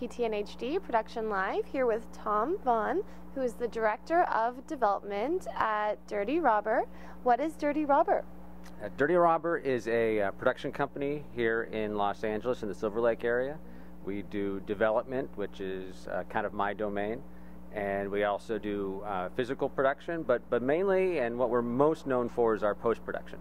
TTNHD Production Live here with Tom Vaughan, who is the Director of Development at Dirty Robber. What is Dirty Robber? Uh, Dirty Robber is a uh, production company here in Los Angeles in the Silver Lake area. We do development, which is uh, kind of my domain, and we also do uh, physical production, but, but mainly, and what we're most known for is our post production.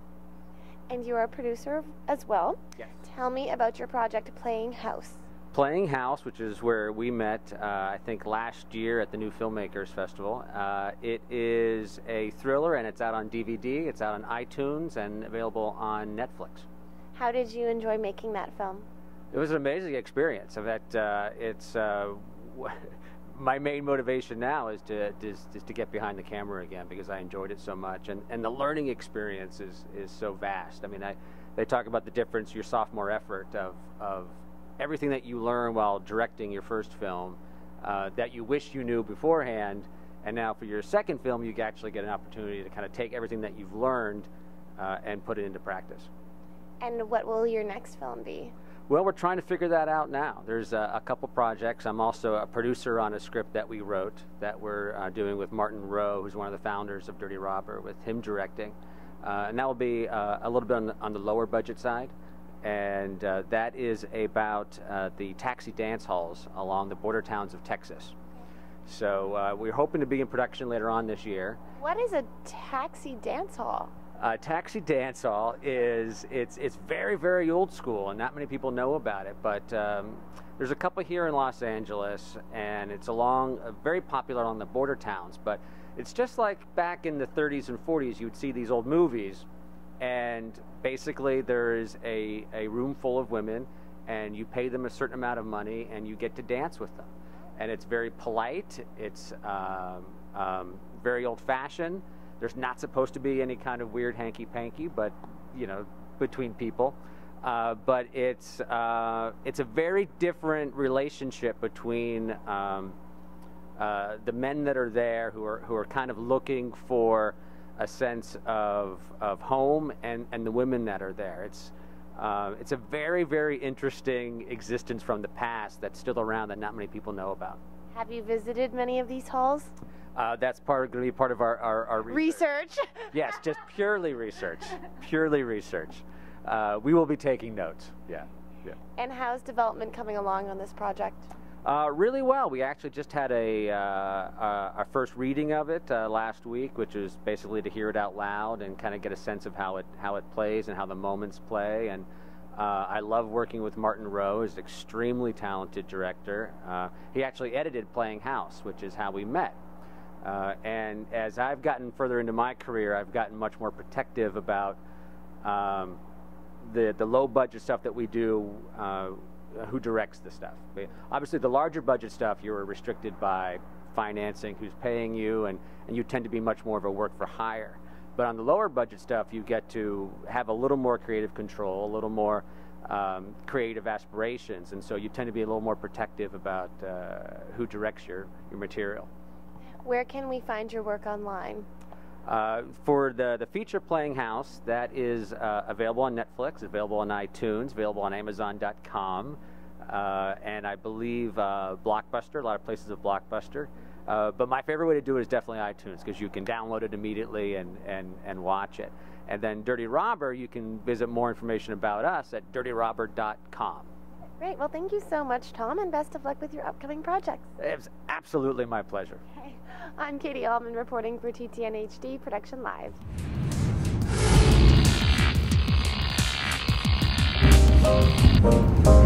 And you are a producer as well. Yes. Tell me about your project, Playing House. Playing House, which is where we met, uh, I think, last year at the New Filmmakers Festival. Uh, it is a thriller and it's out on DVD, it's out on iTunes, and available on Netflix. How did you enjoy making that film? It was an amazing experience. In fact, uh, it's uh, my main motivation now is to is, is, to get behind the camera again because I enjoyed it so much, and and the learning experience is is so vast. I mean, I they talk about the difference your sophomore effort of of everything that you learn while directing your first film uh, that you wish you knew beforehand, and now for your second film, you actually get an opportunity to kind of take everything that you've learned uh, and put it into practice. And what will your next film be? Well, we're trying to figure that out now. There's a, a couple projects. I'm also a producer on a script that we wrote that we're uh, doing with Martin Rowe, who's one of the founders of Dirty Robber, with him directing. Uh, and that will be uh, a little bit on the, on the, lower budget side. And uh, that is about uh, the taxi dance halls along the border towns of Texas. So uh, we're hoping to be in production later on this year. What is a taxi dance hall? Uh, Taxi Dance Hall is it's it's very very old school, and not many people know about it. But um, there's a couple here in Los Angeles, and it's along uh, very popular on the border towns. But it's just like back in the 30s and 40s, you would see these old movies, and basically there is a a room full of women, and you pay them a certain amount of money, and you get to dance with them, and it's very polite. It's um, um, very old fashioned there's not supposed to be any kind of weird hanky panky, but you know, between people. Uh, but it's uh, it's a very different relationship between um, uh, the men that are there who are who are kind of looking for a sense of of home and and the women that are there. It's uh, it's a very very interesting existence from the past that's still around that not many people know about. Have you visited many of these halls? Uh, that's part going to be part of our, our, our research. research. yes, just purely research. Purely research. Uh, we will be taking notes. Yeah. yeah. And how's development coming along on this project? Uh, really well. We actually just had a uh, uh, our first reading of it uh, last week, which was basically to hear it out loud and kind of get a sense of how it how it plays and how the moments play. And I love working with Martin Rowe. He's an extremely talented director. he actually edited Playing House, which is how we met. Uh, and as I've gotten further into my career, I've gotten much more protective about um, the the low budget stuff that we do. Who directs the stuff? Obviously, the larger budget stuff you're restricted by financing, who's paying you, and and you tend to be much more of a work for hire. But on the lower budget stuff, you get to have a little more creative control, a little more um, creative aspirations, and so you tend to be a little more protective about uh, who directs your your material. Where can we find your work online? Uh, for the, the feature Playing House, that is uh, available on Netflix, available on iTunes, available on Amazon.com, uh, and I believe uh, Blockbuster, a lot of places of Blockbuster. Uh, but my favorite way to do it is definitely iTunes because you can download it immediately and, and, and watch it. And then Dirty Robber, you can visit more information about us at dirtyrobber.com. Great. Well, thank you so much, Tom, and best of luck with your upcoming projects. It's absolutely my pleasure. Okay. I'm Katie Uhlmann reporting for TTN HD Production Live. You.